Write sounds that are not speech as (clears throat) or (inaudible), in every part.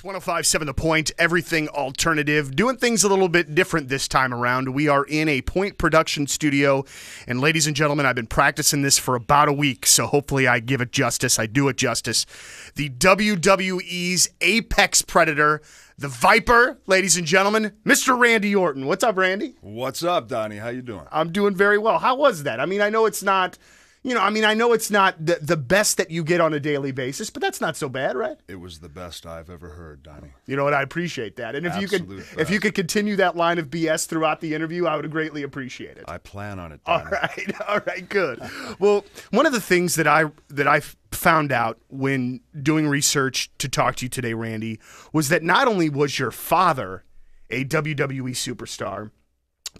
It's 1057 The Point, everything alternative, doing things a little bit different this time around. We are in a point production studio. And ladies and gentlemen, I've been practicing this for about a week, so hopefully I give it justice. I do it justice. The WWE's Apex Predator, the Viper, ladies and gentlemen, Mr. Randy Orton. What's up, Randy? What's up, Donnie? How you doing? I'm doing very well. How was that? I mean, I know it's not you know, I mean, I know it's not the, the best that you get on a daily basis, but that's not so bad, right? It was the best I've ever heard, Donnie. You know what? I appreciate that. And if Absolute you could, best. if you could continue that line of BS throughout the interview, I would greatly appreciate it. I plan on it. All Donnie. right, (laughs) all right, good. Well, one of the things that I that I found out when doing research to talk to you today, Randy, was that not only was your father a WWE superstar,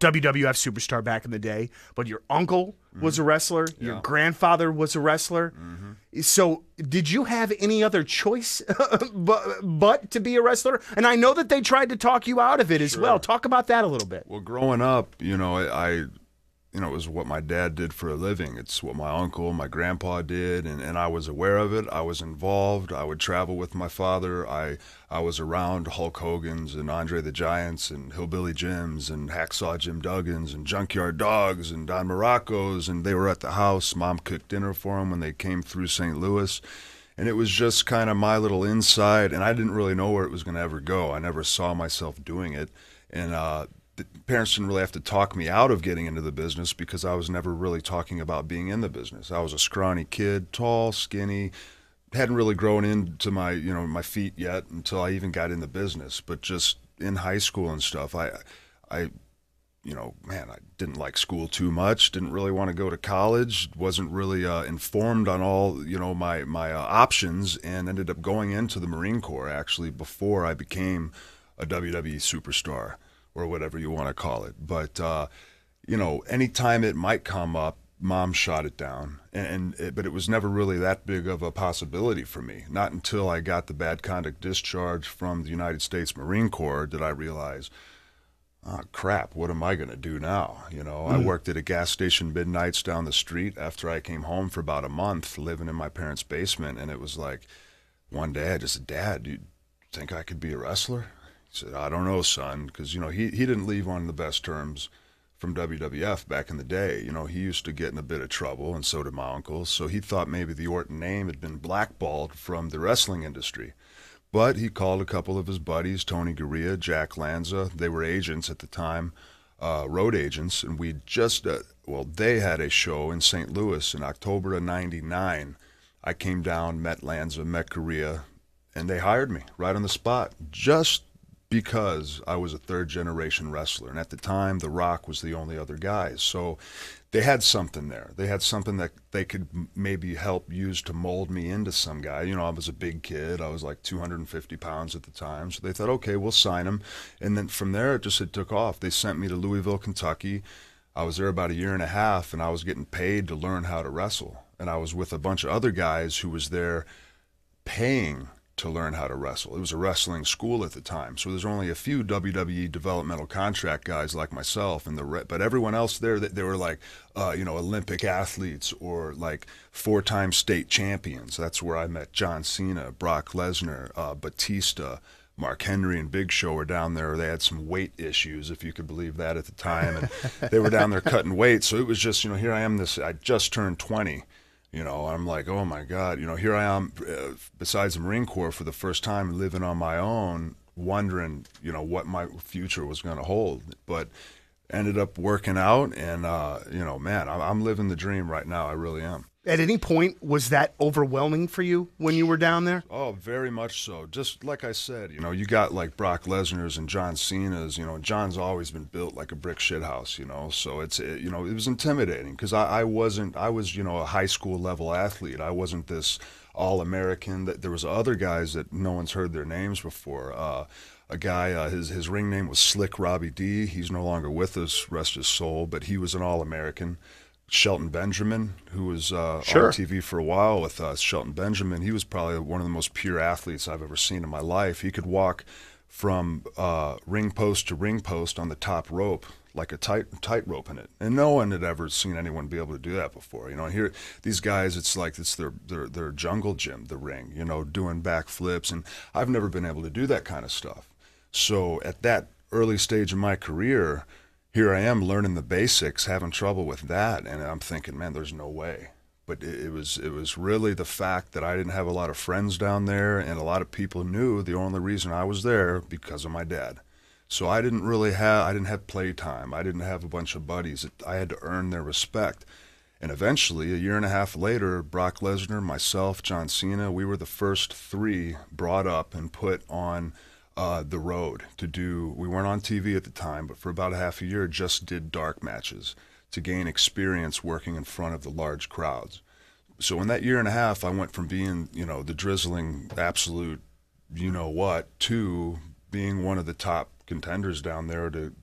WWF superstar back in the day, but your uncle was a wrestler, your Yeah. grandfather was a wrestler. So, did you have any other choice (laughs) but, but to be a wrestler? And I know that they tried to talk you out of it as well. Talk about that a little bit. Well, growing up, you know, I, I, you know, it was what my dad did for a living. It's what my uncle, my grandpa did, and, and I was aware of it. I was involved. I would travel with my father. I I was around Hulk Hogan's and Andre the Giants and Hillbilly Jims and Hacksaw Jim Duggans and Junkyard Dogs and Don Muraco's, and they were at the house. Mom cooked dinner for them when they came through St. Louis. And it was just kind of my little inside, and I didn't really know where it was going to ever go. I never saw myself doing it. And uh, parents didn't really have to talk me out of getting into the business because I was never really talking about being in the business. I was a scrawny kid, tall, skinny, hadn't really grown into my you know my feet yet until I even got in the business. But just in high school and stuff, I I you know man I didn't like school too much. Didn't really want to go to college. wasn't really uh, informed on all you know my my uh, options, and ended up going into the Marine Corps actually before I became a WWE superstar or whatever you want to call it. But uh, you know, anytime it might come up, mom shot it down, and, and it, but it was never really that big of a possibility for me. Not until I got the bad conduct discharge from the United States Marine Corps did I realize. Oh crap! What am I going to do now? You know, I worked at a gas station midnights down the street after I came home for about a month, living in my parents' basement, and it was like, one day I just said, "Dad, do you think I could be a wrestler?" Said, "I don't know, son," because you know he he didn't leave on the best terms from WWF back in the day. You know, he used to get in a bit of trouble, and so did my uncle. So he thought maybe the Orton name had been blackballed from the wrestling industry. But he called a couple of his buddies, Tony Garea, Jack Lanza. They were agents at the time, uh, road agents, and we just, uh, well, they had a show in St. Louis in October of '99. I came down, met Lanza, met Garea, and they hired me right on the spot, just because I was a third generation wrestler. And at the time, The Rock was the only other guy. So they had something there. They had something that they could maybe help use to mold me into some guy. You know, I was a big kid. I was like 250 pounds at the time. So they thought, okay, we'll sign him. And then from there, it just took off. They sent me to Louisville, Kentucky. I was there about a year and a half, and I was getting paid to learn how to wrestle. And I was with a bunch of other guys who was there paying to learn how to wrestle. It was a wrestling school at the time, so there's only a few WWE developmental contract guys like myself, and the re- but everyone else there that they were like, uh, you know, Olympic athletes or like four-time state champions. That's where I met John Cena, Brock Lesnar, uh, Batista. Mark Henry and Big Show were down there. They had some weight issues, if you could believe that, at the time, and they were down there cutting weight. So it was just, you know, here I am. This I just turned 20, you know, I'm like, oh my God, you know, here I am, uh, besides the Marine Corps for the first time living on my own, wondering, you know, what my future was going to hold. But ended up working out, and, uh, you know, man, I'm, I'm living the dream right now. I really am. At any point, was that overwhelming for you when you were down there? Oh, very much so. Just like I said, you know, you got like Brock Lesnar's and John Cena's. You know, John's always been built like a brick shit house. You know, so it's it, you know it was intimidating because I, I wasn't I was you know a high school level athlete. I wasn't this all American. That there was other guys that no one's heard their names before. Uh, a guy, uh, his his ring name was Slick Robbie D. He's no longer with us, rest his soul, but he was an all American. Shelton Benjamin, who was uh, Sure. on TV for a while with us. Shelton Benjamin, he was probably one of the most pure athletes I've ever seen in my life. He could walk from uh, ring post to ring post on the top rope like a tight tightrope in it, and no one had ever seen anyone be able to do that before. You know, here these guys, it's like it's their their their jungle gym, the ring. You know, doing backflips, and I've never been able to do that kind of stuff. So at that early stage of my career, here I am learning the basics, having trouble with that, and I'm thinking, man, there's no way. But it, it was it was really the fact that I didn't have a lot of friends down there, and a lot of people knew the only reason I was there because of my dad. So I didn't really have I didn't have playtime. I didn't have a bunch of buddies. I had to earn their respect. And eventually, a year and a half later, Brock Lesnar, myself, John Cena, we were the first three brought up and put on uh, the road to do. We weren't on TV at the time, but for about a half a year, just did dark matches to gain experience working in front of the large crowds. So in that year and a half, I went from being, you know, the drizzling absolute, you know what, to being one of the top contenders down there to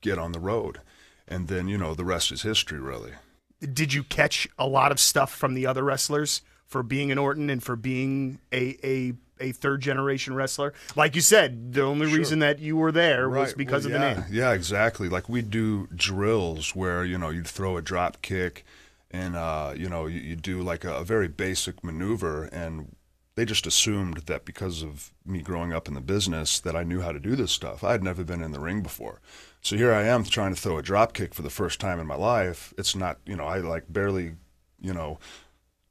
get on the road. And then, you know, the rest is history, really. Did you catch a lot of stuff from the other wrestlers for being an Orton and for being a, a a third generation wrestler. Like you said, the only sure. reason that you were there right. was because well, of yeah. the name. Yeah, exactly. Like we do drills where you know you'd throw a drop kick, and uh, you know you, you do like a, a, very basic maneuver, and they just assumed that because of me growing up in the business that I knew how to do this stuff. I had never been in the ring before. So here I am trying to throw a drop kick for the first time in my life. It's not, you know, I like barely, you know,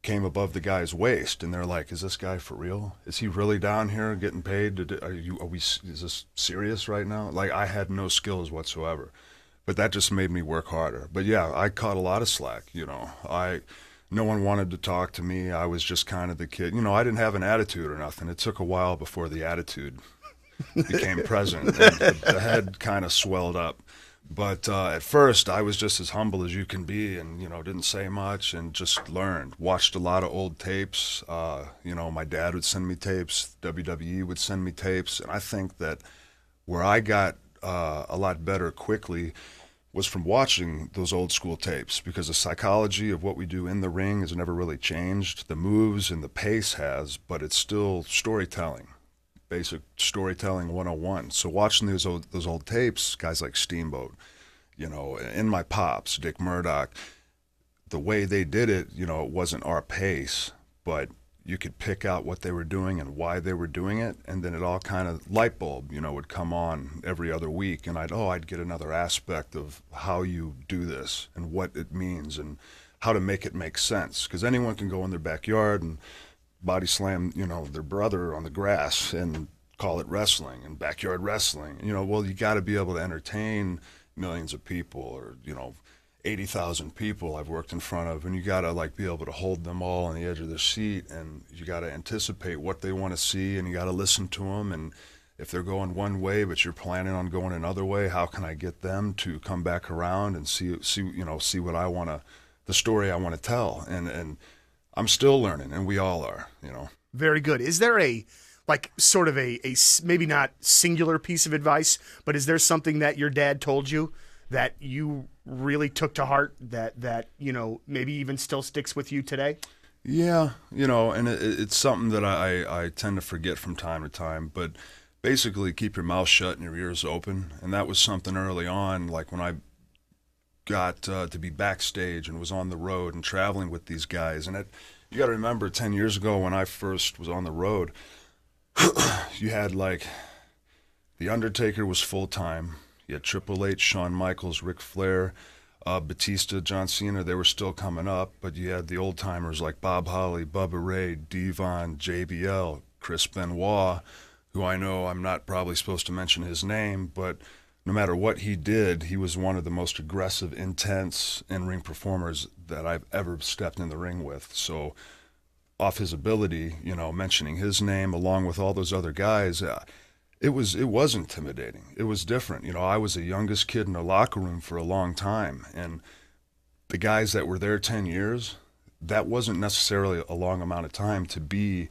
came above the guy's waist and they're like, "Is this guy for real? Is he really down here getting paid to do, are you are we is this serious right now?" Like I had no skills whatsoever. But that just made me work harder. But yeah, I caught a lot of slack, you know. I no one wanted to talk to me. I was just kind of the kid. You know, I didn't have an attitude or nothing. It took a while before the attitude became present. The, the head kind of swelled up. But uh, at first, I was just as humble as you can be, and you know, didn't say much, and just learned. Watched a lot of old tapes. Uh, you know, my dad would send me tapes. WWE would send me tapes, and I think that where I got uh, a lot better quickly was from watching those old school tapes because the psychology of what we do in the ring has never really changed. The moves and the pace has, but it's still storytelling, basic storytelling 101. So watching those old, those old tapes, guys like Steamboat, you know, in my pops, Dick Murdoch, the way they did it, you know, it wasn't our pace, but you could pick out what they were doing and why they were doing it and then it all kind of light bulb you know would come on every other week and i'd oh i'd get another aspect of how you do this and what it means and how to make it make sense because anyone can go in their backyard and body slam you know their brother on the grass and call it wrestling and backyard wrestling you know well you got to be able to entertain millions of people or you know 80,000 people I've worked in front of, and you got to like be able to hold them all on the edge of their seat, and you got to anticipate what they want to see, and you got to listen to them. And if they're going one way, but you're planning on going another way, how can I get them to come back around and see see you know see what I want to, the story I want to tell? And and I'm still learning, and we all are, you know. Very good. Is there a like sort of a, a maybe not singular piece of advice, but is there something that your dad told you that you really took to heart that that you know maybe even still sticks with you today? Yeah, you know, and it, it's something that I, I tend to forget from time to time, but basically keep your mouth shut and your ears open. And that was something early on, like when I got uh, to be backstage and was on the road and traveling with these guys. And it, you got to remember, 10 years ago when I first was on the road, (clears throat) you had like The Undertaker was full time. You had Triple H, Shawn Michaels, Ric Flair, uh, Batista, John Cena. They were still coming up, but you had the old timers like Bob Holly, Bubba Ray, Devon, JBL, Chris Benoit, who I know I'm not probably supposed to mention his name, but no matter what he did, he was one of the most aggressive, intense in ring performers that I've ever stepped in the ring with. So, off his ability, you know, mentioning his name along with all those other guys. Uh, it was it was intimidating. It was different. You know, I was the youngest kid in the locker room for a long time, and the guys that were there ten years, that wasn't necessarily a long amount of time to be,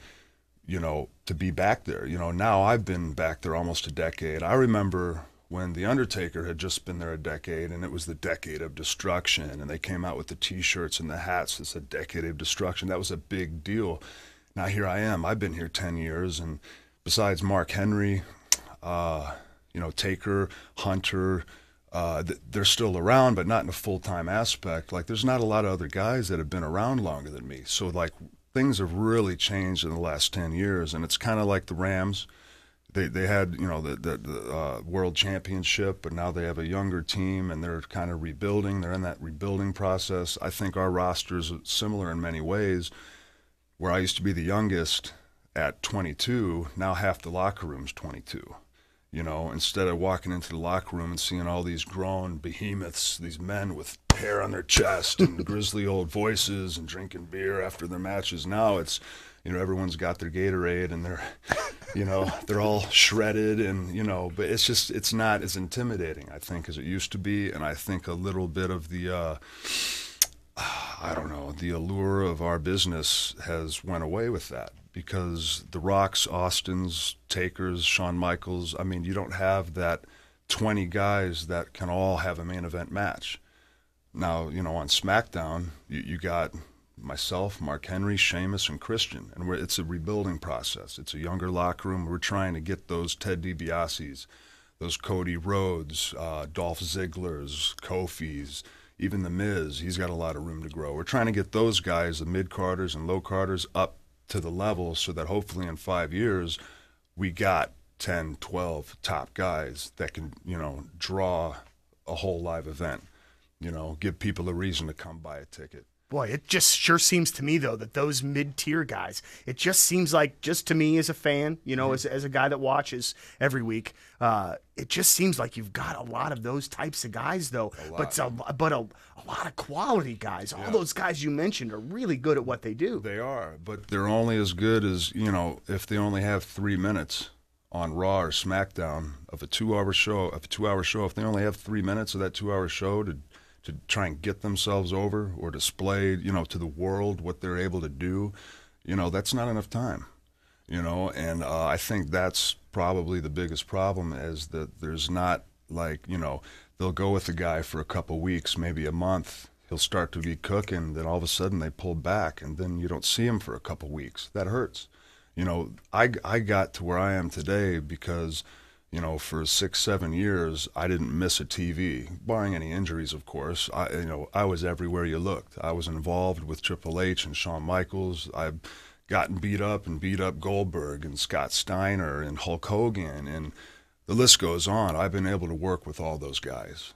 you know, to be back there. You know, now I've been back there almost a decade. I remember when the Undertaker had just been there a decade, and it was the decade of destruction, and they came out with the T-shirts and the hats. It's a decade of destruction. That was a big deal. Now here I am. I've been here ten years, and besides Mark Henry, uh, you know, Taker, Hunter, uh, they're still around, but not in a full time aspect. Like, there's not a lot of other guys that have been around longer than me. So, like, things have really changed in the last 10 years. And it's kind of like the Rams. They, they had, you know, the, the, the uh, world championship, but now they have a younger team and they're kind of rebuilding. They're in that rebuilding process. I think our roster is similar in many ways. Where I used to be the youngest at 22, now half the locker room's 22 you know, instead of walking into the locker room and seeing all these grown behemoths, these men with hair on their chest and (laughs) grizzly old voices and drinking beer after their matches. Now it's, you know, everyone's got their Gatorade and they're, you know, (laughs) they're all shredded and, you know, but it's just, it's not as intimidating, I think, as it used to be. And I think a little bit of the, uh, I don't know, the allure of our business has went away with that because the Rocks, Austins, Takers, Shawn Michaels, I mean, you don't have that 20 guys that can all have a main event match. Now, you know, on SmackDown, you, you got myself, Mark Henry, Sheamus, and Christian, and it's a rebuilding process. It's a younger locker room. We're trying to get those Ted DiBiase's, those Cody Rhodes, uh, Dolph Ziggler's, Kofi's, even The Miz. He's got a lot of room to grow. We're trying to get those guys, the mid carders and low carders, up to the level so that hopefully in five years we got 10, 12 top guys that can, you know, draw a whole live event, you know, give people a reason to come buy a ticket. Boy, it just sure seems to me though that those mid-tier guys, it just seems like just to me as a fan, you know, mm-hmm. as, as a guy that watches every week, uh, it just seems like you've got a lot of those types of guys though, but a, but a, a lot of quality guys. All yeah. those guys you mentioned are really good at what they do. They are, but they're only as good as you know if they only have three minutes on Raw or SmackDown of a two-hour show. Of a two-hour show, if they only have three minutes of that two-hour show to to try and get themselves over or display, you know, to the world what they're able to do, you know, that's not enough time. You know, and uh, I think that's probably the biggest problem is that there's not like, you know, they'll go with the guy for a couple weeks, maybe a month. He'll start to be cooking, then all of a sudden they pull back, and then you don't see him for a couple weeks. That hurts. You know, I, I got to where I am today because – you know, for six, seven years, I didn't miss a TV, barring any injuries, of course. I, you know, I was everywhere you looked. I was involved with Triple H and Shawn Michaels. I've gotten beat up and beat up Goldberg and Scott Steiner and Hulk Hogan, and the list goes on. I've been able to work with all those guys.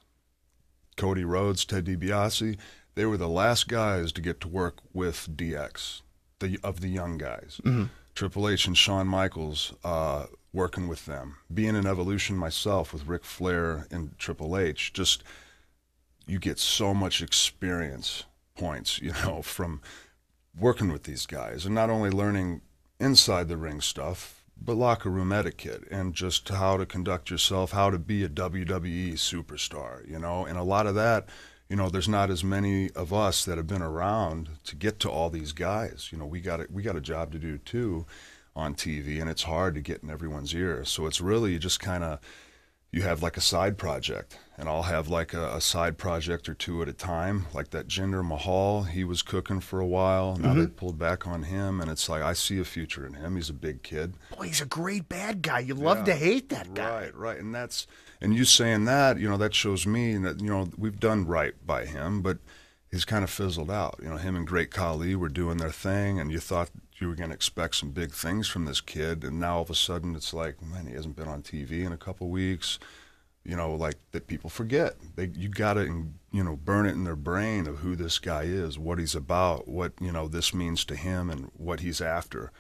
Cody Rhodes, Ted DiBiase, they were the last guys to get to work with DX, the of the young guys. Mm-hmm. Triple H and Shawn Michaels. Uh, working with them. Being in Evolution myself with Ric Flair and Triple H, just you get so much experience points, you know, (laughs) from working with these guys and not only learning inside the ring stuff, but locker room etiquette and just how to conduct yourself, how to be a WWE superstar, you know, and a lot of that, you know, there's not as many of us that have been around to get to all these guys. You know, we got a, we got a job to do too on TV, and it's hard to get in everyone's ear. So it's really just kind of you have like a side project, and I'll have like a, a, side project or two at a time. Like that Jinder Mahal, he was cooking for a while. Now mm-hmm. they pulled back on him, and it's like I see a future in him. He's a big kid. Boy, he's a great bad guy. You love yeah. to hate that guy. Right, right, and that's and you saying that, you know, that shows me that you know we've done right by him, but he's kind of fizzled out. You know, him and Great Khali were doing their thing, and you thought you were going to expect some big things from this kid, and now all of a sudden it's like, man, he hasn't been on TV in a couple weeks. You know, like that people forget. They you got to you know burn it in their brain of who this guy is, what he's about, what you know this means to him, and what he's after,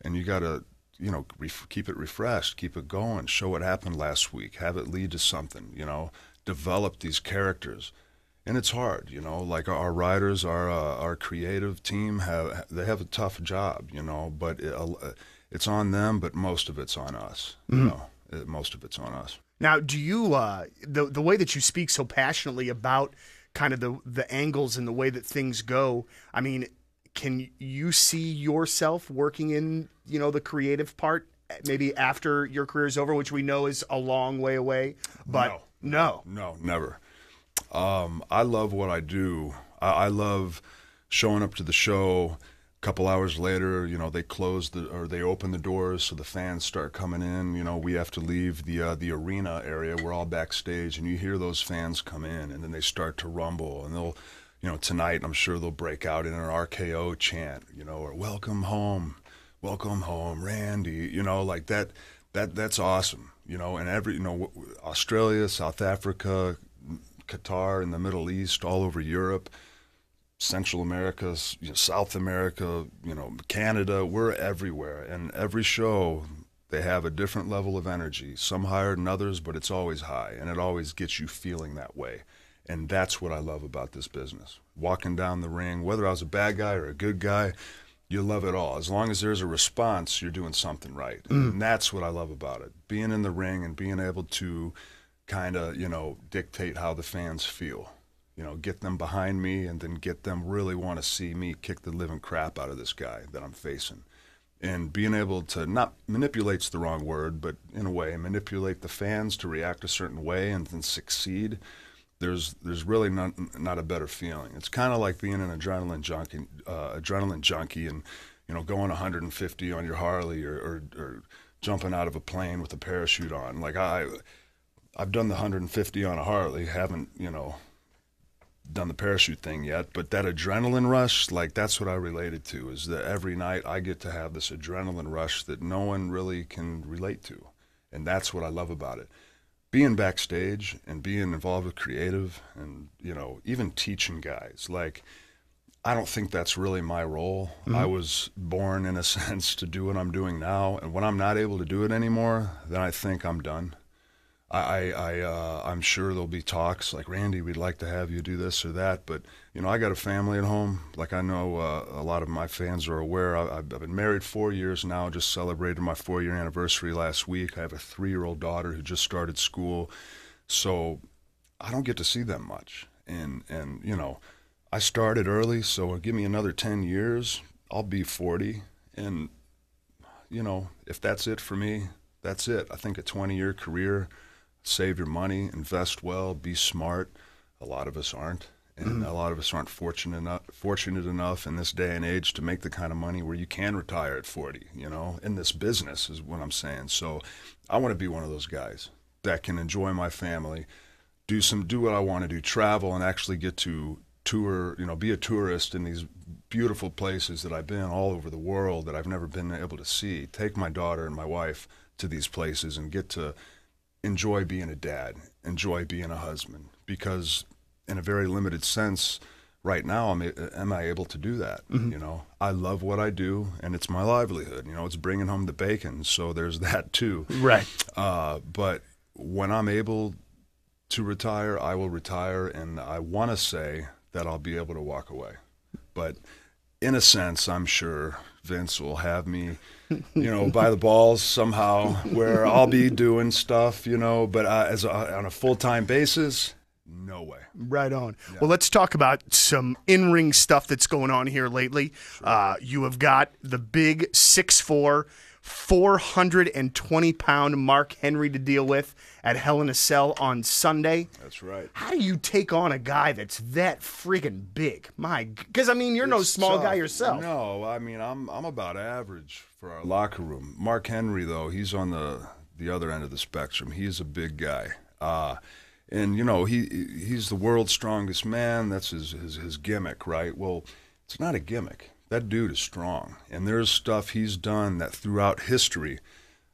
and you got to you know ref- keep it refreshed, keep it going, show what happened last week, have it lead to something. You know, develop these characters and it's hard, you know. Like our writers, our uh, our creative team have they have a tough job, you know. But it, uh, it's on them, but most of it's on us. Mm-hmm. You know, it, most of it's on us. Now, do you uh, the the way that you speak so passionately about kind of the the angles and the way that things go? I mean, can you see yourself working in you know the creative part maybe after your career is over, which we know is a long way away? But no, no, no never. Um, I love what I do. I, I, love showing up to the show, a couple hours later, you know, they close the or they open the doors so the fans start coming in. You know, we have to leave the uh, the arena area. We're all backstage, and you hear those fans come in, and then they start to rumble, and they'll, you know, tonight I'm sure they'll break out in an RKO chant, you know, or "Welcome home, welcome home, Randy," you know, like that. That that's awesome, you know, and every you know Australia, South Africa, Qatar, in the Middle East, all over Europe Central America, you know, South America, you know, Canada, we're everywhere. And every show, they have a different level of energy, some higher than others, but it's always high. And it always gets you feeling that way. And that's what I love about this business. Walking down the ring, whether I was a bad guy or a good guy, you love it all. As long as there's a response, you're doing something right. Mm. And that's what I love about it. Being in the ring and being able to kind of, you know, dictate how the fans feel you know, get them behind me and then get them really want to see me kick the living crap out of this guy that I'm facing. And being able to not manipulate's the wrong word, but in a way, manipulate the fans to react a certain way and then succeed. There's there's really not not a better feeling. It's kind of like being an adrenaline junkie, uh, adrenaline junkie, and you know going 150 on your Harley or, or, or jumping out of a plane with a parachute on. Like I, I've done the 150 on a Harley, haven't you know done the parachute thing yet, but that adrenaline rush, like that's what I related to, is that every night I get to have this adrenaline rush that no one really can relate to. And that's what I love about it. Being backstage and being involved with creative and, you know, even teaching guys, like, I don't think that's really my role. Mm-hmm. I was born, in a (laughs) sense, to do what I'm doing now. And when I'm not able to do it anymore, then I think I'm done. I, I, uh, I'm sure there'll be talks like Randy, we'd like to have you do this or that, but you know, I got a family at home. Like I know uh, a lot of my fans are aware. I, have been married four years now. Just celebrated my four-year anniversary last week. I have a three-year-old daughter who just started school, so I don't get to see them much. And and you know, I started early, so give me another ten years, I'll be 40, and you know, if that's it for me, that's it. I think a 20-year career save your money, invest well, be smart. A lot of us aren't. And mm-hmm. a lot of us aren't fortunate enough, fortunate enough in this day and age to make the kind of money where you can retire at 40, you know, in this business is what I'm saying. So I want to be one of those guys that can enjoy my family, do some do what I want to do, travel and actually get to tour, you know, be a tourist in these beautiful places that I've been all over the world that I've never been able to see. Take my daughter and my wife to these places and get to enjoy being a dad, enjoy being a husband, because in a very limited sense, right now, am, am I able to do that? Mm-hmm. You know, I love what I do, and it's my livelihood. You know, it's bringing home the bacon, so there's (laughs) that too. Right. Uh, but when I'm able to retire, I will retire, and I want to say that I'll be able to walk away. But in a sense, I'm sure Vince will have me, you know, by the balls somehow, where I'll be doing stuff, you know, but uh, as a, on a full time basis, no way. Right on. Yeah. Well, let's talk about some in ring stuff that's going on here lately. Sure. Uh, you have got the big six four 420 pound Mark Henry to deal with at Hell in a Cell on Sunday. That's right. How do you take on a guy that's that friggin' big? My, because I mean, you're it's no small tough. guy yourself. No, I mean, I'm I'm about average for our locker room. Mark Henry, though, he's on the the other end of the spectrum. He's a big guy. Uh, and you know he he's the world's strongest man. That's his, his his gimmick, right? Well, it's not a gimmick that dude is strong. And there's stuff he's done that throughout history,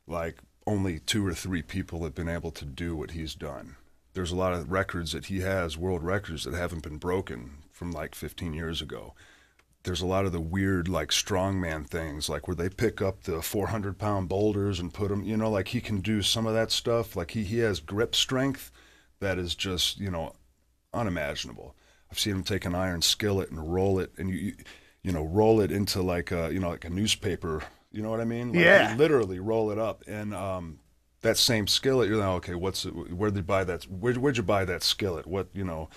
like only two or three people have been able to do what he's done. There's a lot of records that he has, world records that haven't been broken from like 15 years ago. There's a lot of the weird, like strongman things, like where they pick up the 400 pound boulders and put them, you know, like he can do some of that stuff. Like he, he has grip strength that is just, you know, unimaginable. I've seen him take an iron skillet and roll it, and you, you you know, roll it into like a, you know, like a newspaper. You know what I mean? Like yeah. Literally roll it up. And um, that same skillet, you're like, okay, what's it, where did you buy that? Where, where'd you buy that skillet? What, you know,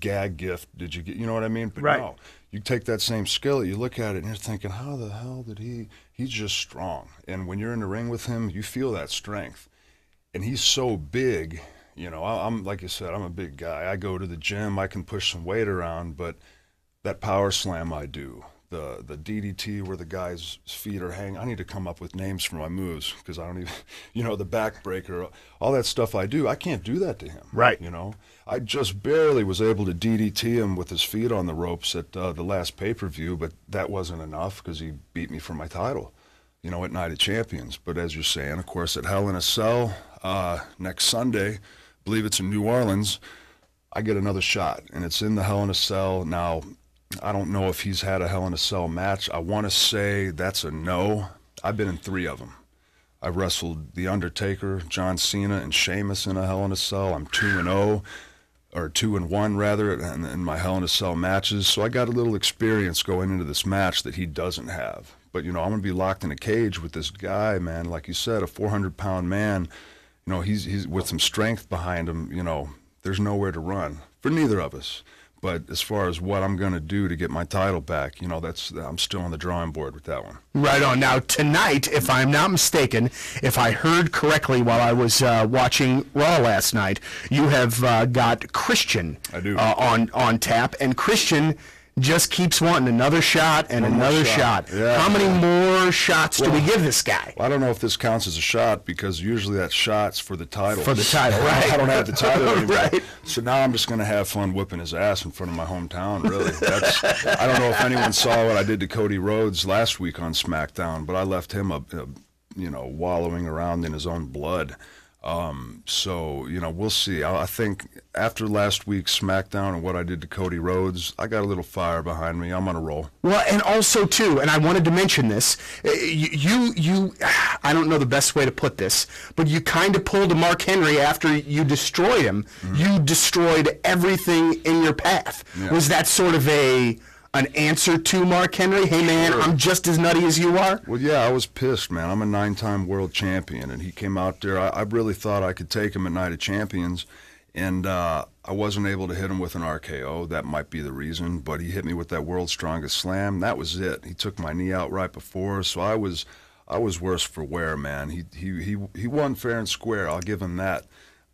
gag gift did you get? You know what I mean? But right. no, you take that same skillet, you look at it, and you're thinking, how the hell did he? He's just strong. And when you're in the ring with him, you feel that strength. And he's so big. You know, I'm like you said, I'm a big guy. I go to the gym, I can push some weight around, but that power slam I do, the the DDT where the guy's feet are hanging. I need to come up with names for my moves because I don't even, (laughs) you know, the backbreaker, all that stuff I do. I can't do that to him. Right. You know, I just barely was able to DDT him with his feet on the ropes at uh, the last pay per view, but that wasn't enough because he beat me for my title. You know, at Night of Champions. But as you're saying, of course, at Hell in a Cell uh, next Sunday, I believe it's in New Orleans. I get another shot, and it's in the Hell in a Cell. Now, I don't know if he's had a Hell in a Cell match. I want to say that's a no. I've been in three of them. I wrestled The Undertaker, John Cena, and Sheamus in a Hell in a Cell. I'm two and zero, or two and one rather, in, in my Hell in a Cell matches. So I got a little experience going into this match that he doesn't have. But you know, I'm gonna be locked in a cage with this guy, man. Like you said, a 400 pound man. You know, he's he's with some strength behind him. You know, there's nowhere to run for neither of us. But as far as what I'm going to do to get my title back, you know, that's I'm still on the drawing board with that one. Right on. Now tonight, if I'm not mistaken, if I heard correctly while I was uh, watching Raw last night, you have uh, got Christian I do. Uh, on on tap, and Christian just keeps wanting another shot and One another shot. shot. Yeah. How many more shots do we give this guy? Well, I don't know if this counts as a shot because usually that shot's for the title. For the title, (laughs) right. I don't have the title (laughs) anymore. Right. So now I'm just going to have fun whipping his ass in front of my hometown. Really, that's. I don't know if anyone saw what I did to Cody Rhodes last week on SmackDown, but I left him a, a you know, wallowing around in his own blood. Um, so you know, we'll see. I, I think after last week's SmackDown and what I did to Cody Rhodes, I got a little fire behind me. I'm on a roll. Well, and also too, and I wanted to mention this. uh, You, you, I don't know the best way to put this, but you kind of pulled a Mark Henry after you destroyed him. You destroyed everything in your path. Yeah. Was that sort of a an answer to Mark Henry? Hey, man, Sure. I'm just as nutty as you are. Well, yeah, I was pissed, man. I'm a nine-time world champion, and he came out there. I, I really thought I could take him at Night of Champions, and uh, I wasn't able to hit him with an RKO. That might be the reason, but he hit me with that world's strongest slam. That was it. He took my knee out right before, so I was, I was worse for wear, man. He he he he won fair and square. I'll give him that.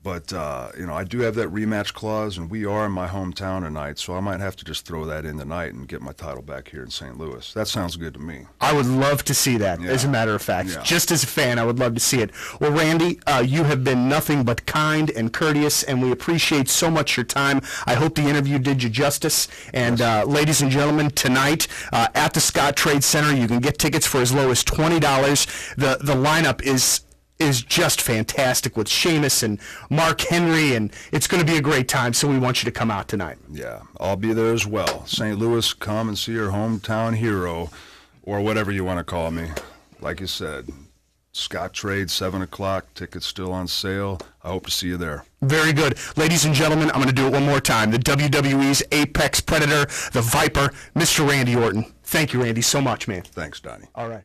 But uh, you know, I do have that rematch clause, and we are in my hometown tonight, so I might have to just throw that in tonight and get my title back here in St. Louis. That sounds good to me. I would love to see that, Yeah. as a matter of fact. Yeah. Just as a fan, I would love to see it. Well, Randy, uh, you have been nothing but kind and courteous, and we appreciate so much your time. I hope the interview did you justice. And, uh, ladies and gentlemen, tonight uh, at the Scottrade Center, you can get tickets for as low as $20. The, the lineup is is just fantastic with Sheamus and Mark Henry, and it's going to be a great time, so we want you to come out tonight. Yeah, I'll be there as well. St. Louis, come and see your hometown hero, or whatever you want to call me. Like you said, Scottrade, 7 o'clock, tickets still on sale. I hope to see you there. Very good. Ladies and gentlemen, I'm going to do it one more time. The WWE's Apex Predator, the Viper, Mr. Randy Orton. Thank you, Randy, so much, man. Thanks, Donnie. All right.